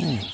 うん。うん